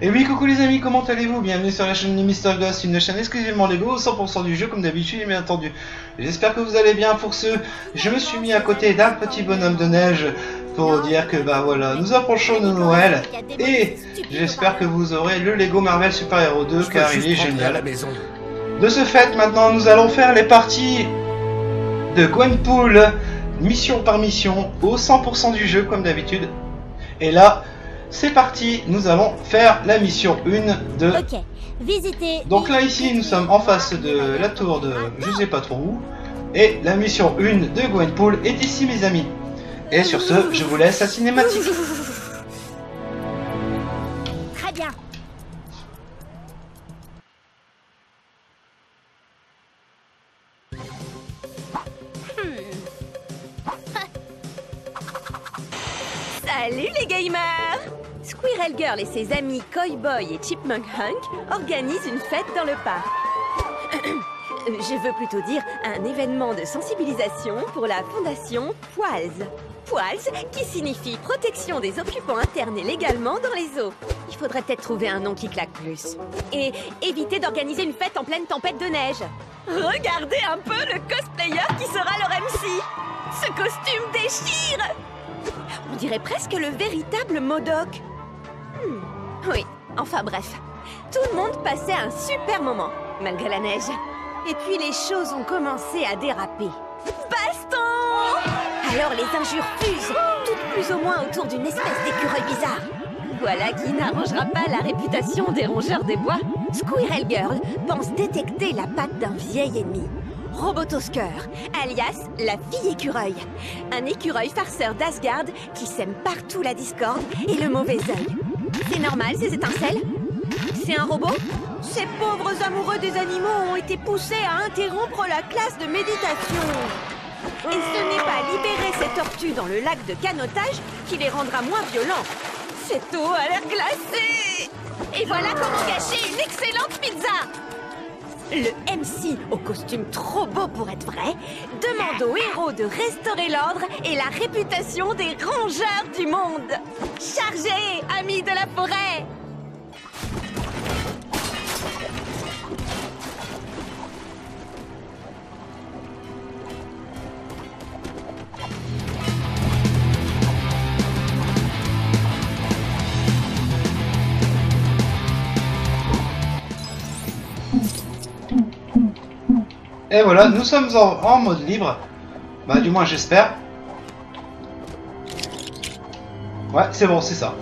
Et oui, coucou les amis, comment allez-vous? Bienvenue sur la chaîne de Mister Ghost, une chaîne exclusivement Lego, 100% du jeu comme d'habitude, bien entendu. J'espère que vous allez bien. Pour ce, je me suis mis à côté d'un petit bonhomme de neige pour dire que bah voilà, nous approchons de Noël et j'espère que vous aurez le Lego Marvel Super Hero 2 car il est génial. De ce fait, maintenant, nous allons faire les parties de Gwenpool, mission par mission, au 100% du jeu comme d'habitude. Et là, c'est parti, nous allons faire la mission 1 de... Ok, visitez. Donc là ici nous sommes en face de la tour de je sais pas trop où. Et la mission 1 de Gwenpool est ici mes amis. Et sur ce, je vous laisse la cinématique. Très bien. Salut les gamers Squirrel Girl et ses amis Koi Boy et Chipmunk Hunk organisent une fête dans le parc. Je veux plutôt dire un événement de sensibilisation pour la fondation Poils. Poils qui signifie protection des occupants internés légalement dans les eaux. Il faudrait peut-être trouver un nom qui claque plus. Et éviter d'organiser une fête en pleine tempête de neige. Regardez un peu le cosplayer qui sera leur MC Ce costume déchire on dirait presque le véritable Modoc. Hmm, Oui, enfin bref. Tout le monde passait un super moment, malgré la neige. Et puis les choses ont commencé à déraper. Baston Alors les injures fusent, toutes plus ou moins autour d'une espèce d'écureuil bizarre. Voilà qui n'arrangera pas la réputation des rongeurs des bois. Squirrel Girl pense détecter la patte d'un vieil ennemi. Robotosker, alias la fille écureuil. Un écureuil farceur d'Asgard qui sème partout la discorde et le mauvais œil. C'est normal ces étincelles C'est un robot Ces pauvres amoureux des animaux ont été poussés à interrompre la classe de méditation. Et ce n'est pas libérer ces tortues dans le lac de canotage qui les rendra moins violents. Cette eau a l'air glacée Et voilà comment gâcher une excellente pizza le MC, au costume trop beau pour être vrai, demande aux héros de restaurer l'ordre et la réputation des rongeurs du monde. Chargez, amis de la forêt Et voilà, nous sommes en, en mode libre. Bah du moins j'espère. Ouais, c'est bon, c'est ça.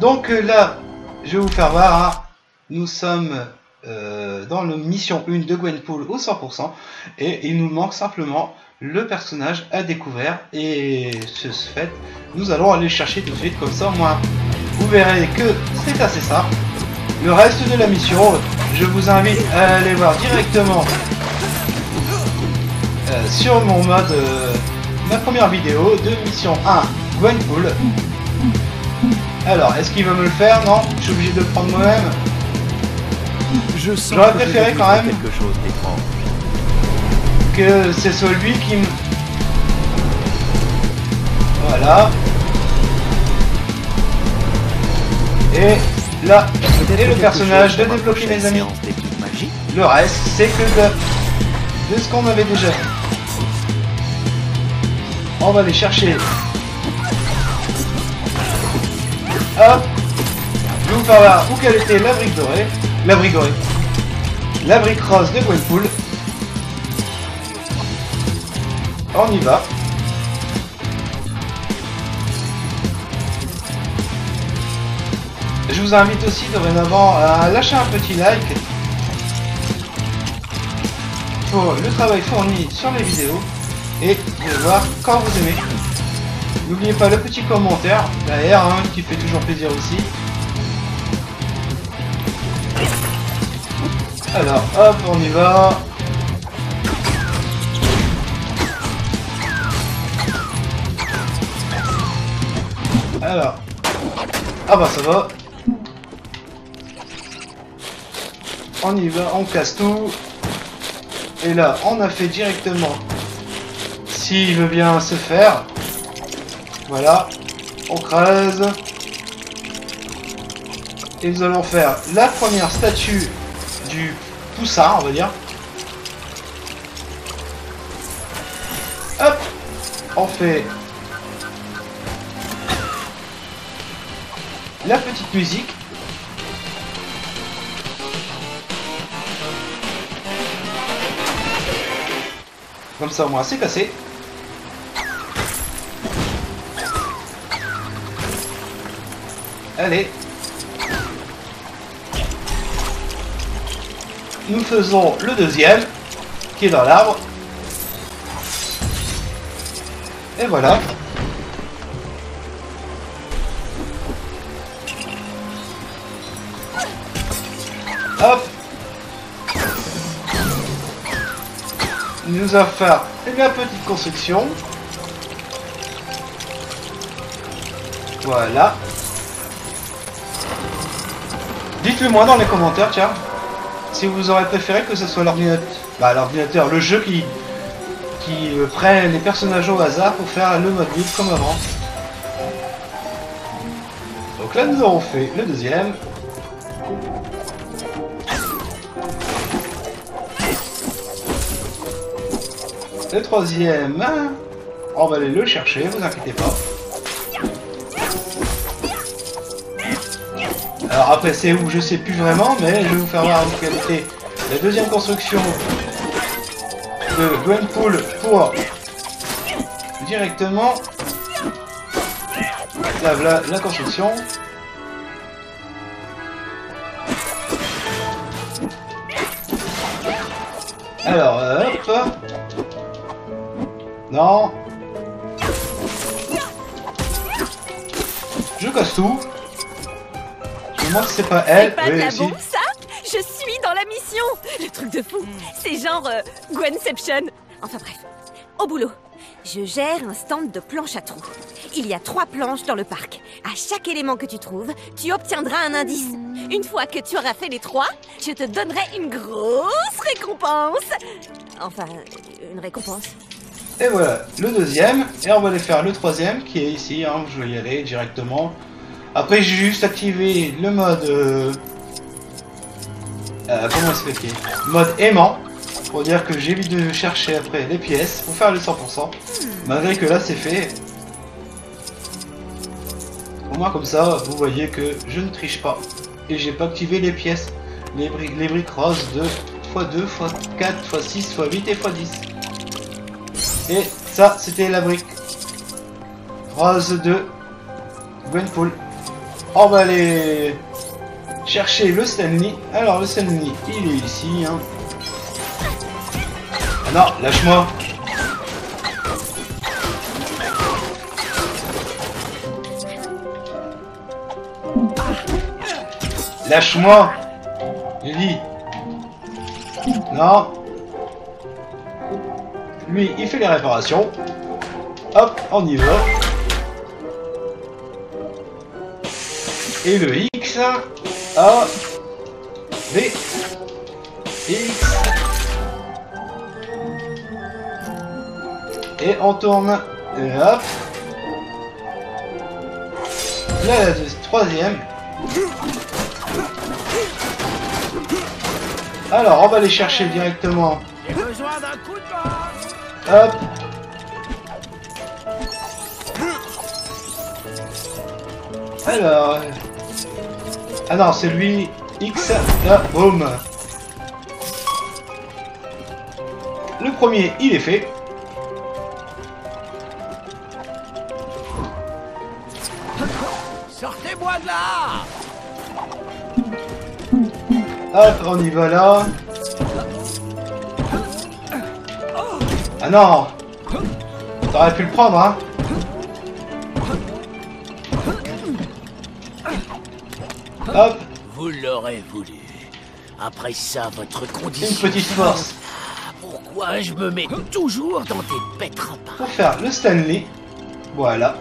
Donc euh, là, je vais vous faire voir. hein, nous sommes euh, dans la mission 1 de Gwenpool au 100%. Et il nous manque simplement le personnage à découvrir. Et ce fait, nous allons aller le chercher tout de suite. Comme ça, moi, vous verrez que c'est assez simple. Le reste de la mission, je vous invite à aller voir directement euh, sur mon mode, ma première vidéo de mission 1 Gwenpool. Alors, est-ce qu'il va me le faire Non, je suis obligé de le prendre moi-même. Je J'aurais préféré quand même. quelque chose. Que c'est celui qui me... Voilà. Et là, et le personnage de débloquer les amis. Le reste, c'est que de, de ce qu'on avait déjà vu. On va aller chercher. Hop Je vais vous faire voir où quelle était la brique dorée. La brique dorée. La brique rose de Gwenpool. On y va. Je vous invite aussi dorénavant à lâcher un petit like pour le travail fourni sur les vidéos et de voir quand vous aimez. N'oubliez pas le petit commentaire derrière hein, qui fait toujours plaisir aussi. Alors hop on y va. Alors. Ah bah ça va. On y va, on casse tout. Et là, on a fait directement. S'il veut bien se faire. Voilà. On creuse. Et nous allons faire la première statue du poussin, on va dire. Hop On fait la petite musique. Comme ça au moins c'est cassé. Allez. Nous faisons le deuxième, qui est dans l'arbre. Et voilà. Hop. Nous allons faire la petite construction. Voilà. Dites-le moi dans les commentaires, tiens. Si vous aurez préféré que ce soit l'ordinateur, bah l'ordinateur, le jeu qui qui euh, prend les personnages au hasard pour faire le mode libre comme avant. Donc là nous aurons fait le deuxième. Le troisième, on va aller le chercher, vous inquiétez pas. Alors après c'est où je sais plus vraiment, mais je vais vous faire voir en qualité la deuxième construction de Gwenpool pour directement la, la, la construction. Alors, hop. Non. Je casse tout. C'est pas elle. C'est pas Oui, de la bombe, ça Je suis dans la mission Le truc de fou C'est genre euh, Gwenception Enfin bref, au boulot je gère un stand de planches à trous. Il y a trois planches dans le parc. À chaque élément que tu trouves, tu obtiendras un indice. Une fois que tu auras fait les trois, je te donnerai une grosse récompense. Enfin, une récompense. Et voilà, le deuxième. Et on va aller faire le troisième qui est ici. Hein, je vais y aller directement. Après, j'ai juste activé le mode. Euh, euh, comment expliquer? Mode aimant. Pour dire que j'évite de chercher après les pièces pour faire le 100%. Malgré que là, c'est fait. Au moins, comme ça, vous voyez que je ne triche pas. Et j'ai pas activé les pièces. Les, bri les briques roses de x2, x4, x6, x8 et x10. Et ça, c'était la brique rose de Gwenpool. On va aller chercher le Stanley. Alors, le Stanley, il est ici. Hein. Ah non, lâche-moi. Lâche-moi. Lily. Non. Lui, il fait les réparations. Hop, on y va. Et le X, A, V, X. Et on tourne. Et hop. Là, la troisième. Alors, on va aller chercher directement. Hop. Alors. Ah non, c'est lui. X. Là, boum. Le premier, il est fait. Sortez-moi de là Hop, on y va là. Ah non T'aurais pu le prendre, hein Hop, Vous l'aurez voulu. Après ça, votre une condition... petite force Pourquoi je me mets toujours dans des pétrapins pour faire le Stanley. Voilà.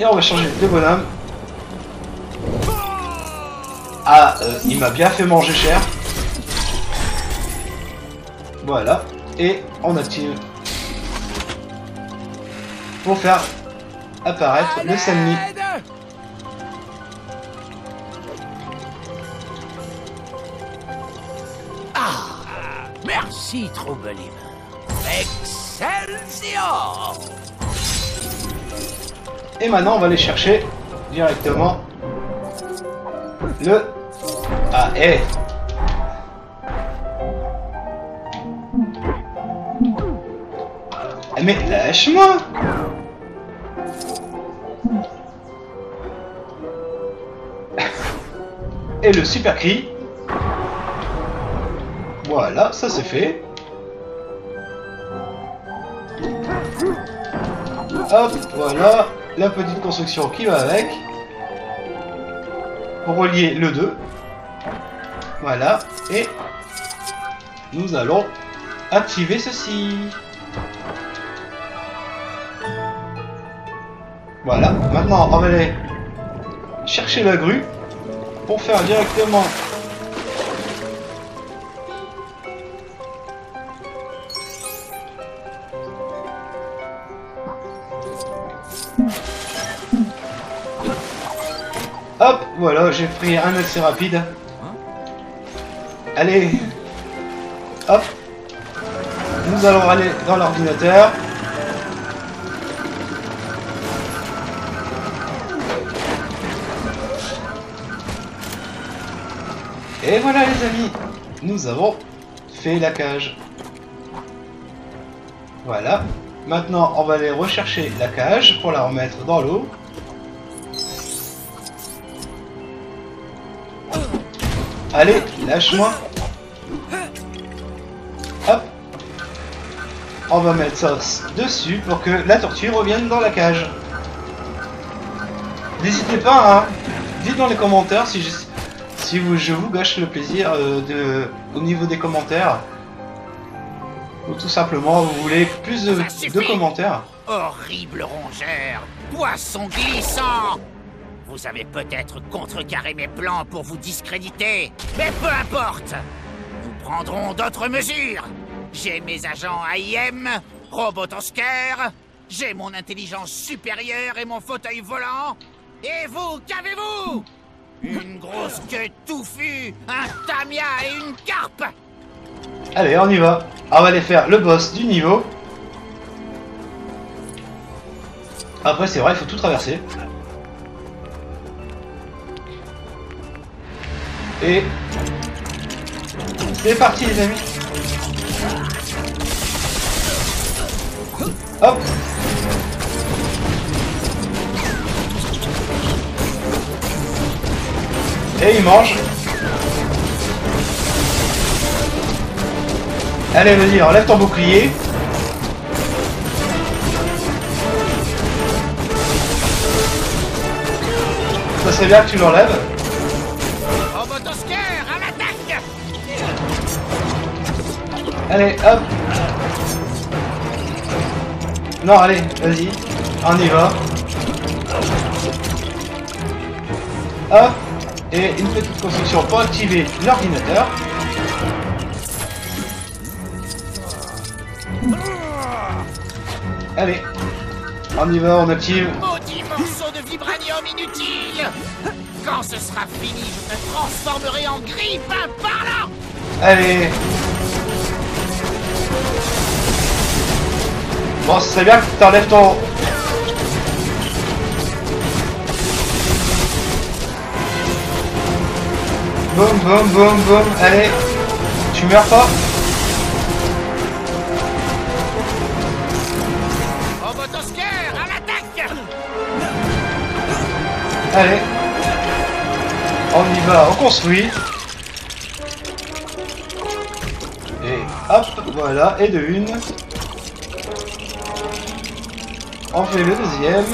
Et on va changer de bonhomme. Ah, euh, il m'a bien fait manger cher. Voilà. Et on active. Pour faire apparaître le Sanmi. Ah Merci, Troublin. Excelsior Et maintenant, on va aller chercher directement le... Ah, eh Mais lâche-moi Et le super cri. Voilà, ça c'est fait. Hop, voilà, la petite construction qui va avec. Pour relier le 2. Voilà, et nous allons activer ceci. Voilà, maintenant on va aller chercher la grue pour faire directement Hop, voilà, j'ai pris un accès rapide. Allez, hop, nous allons aller dans l'ordinateur. Et voilà les amis, nous avons fait la cage. Voilà. Maintenant, on va aller rechercher la cage pour la remettre dans l'eau. Allez, lâche-moi. Hop. On va mettre ça dessus pour que la tortue revienne dans la cage. N'hésitez pas, hein. Dites dans les commentaires si je si vous, je vous gâche le plaisir euh, de, au niveau des commentaires, ou tout simplement vous voulez plus de, de commentaires. Horrible rongeur, poisson glissant. Vous avez peut-être contrecarré mes plans pour vous discréditer, mais peu importe. Nous prendrons d'autres mesures. J'ai mes agents AIM, Robotosker, j'ai mon intelligence supérieure et mon fauteuil volant, et vous, qu'avez-vous? Une grosse queue touffue, un tamia et une carpe Allez, on y va. On va aller faire le boss du niveau. Après, c'est vrai, il faut tout traverser. Et... C'est parti, les amis Hop Et il mange. Allez, vas-y, enlève ton bouclier. Ça serait bien que tu l'enlèves. Allez, hop Non, allez, vas-y. On y va. Hop et une petite construction pour activer l'ordinateur. Allez, on y va, on active. Maudit morceau de vibranium inutile Quand ce sera fini, je me transformerai en grippe par là Allez Bon, ce serait bien que tu enlèves ton, Boum, boum, boum, boum. Allez. Tu meurs pas à l'attaque Allez. On y va, on construit. Et hop, voilà, et de une. On fait le deuxième.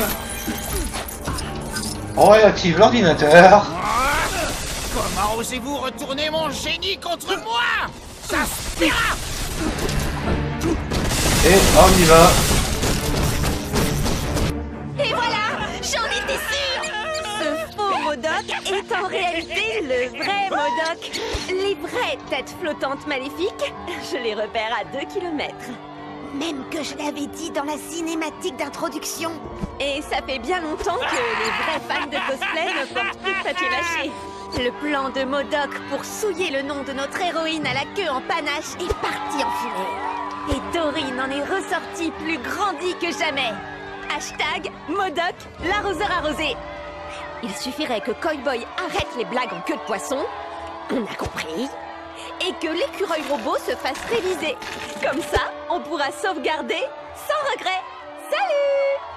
On réactive l'ordinateur. Comment osez-vous retourner mon génie contre moi? Ça se Et on y va. Et voilà! J'en étais sûre! Ce faux Modoc est en réalité le vrai Modoc. Les vraies têtes flottantes maléfiques, je les repère à 2 km. Même que je l'avais dit dans la cinématique d'introduction. Et ça fait bien longtemps que les vrais fans de cosplay ne portent Le plan de Modoc pour souiller le nom de notre héroïne à la queue en panache est parti en fumée. Et Dorine en est ressortie plus grandie que jamais. Hashtag Modoc, l'arroseur arrosé. Il suffirait que Boy arrête les blagues en queue de poisson. On a compris et que l'écureuil robot se fasse réviser. Comme ça, on pourra sauvegarder sans regret. Salut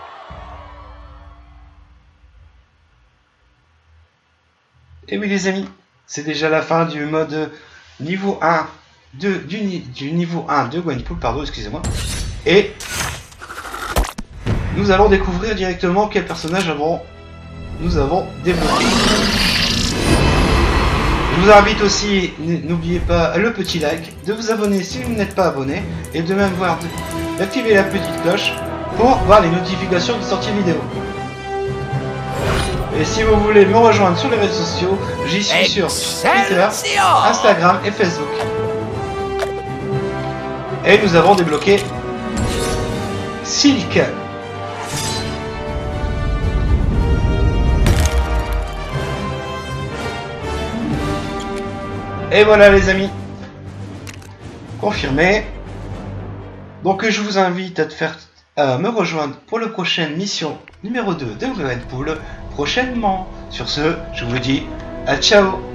Et oui les amis, c'est déjà la fin du mode niveau 1 de, du, niveau 1 de Gwenpool, pardon, excusez-moi. Et nous allons découvrir directement quel personnage avons, nous avons développé. Je vous invite aussi, n'oubliez pas le petit like, de vous abonner si vous n'êtes pas abonné, et de même voir d'activer la petite cloche pour voir les notifications de sortie vidéo. Et si vous voulez me rejoindre sur les réseaux sociaux, j'y suis sur Twitter, Instagram et Facebook. Et nous avons débloqué Silk. Et voilà les amis. Confirmé. Donc je vous invite à, te faire, à me rejoindre pour la prochaine mission numéro 2 de Pool prochainement. Sur ce, je vous dis à ciao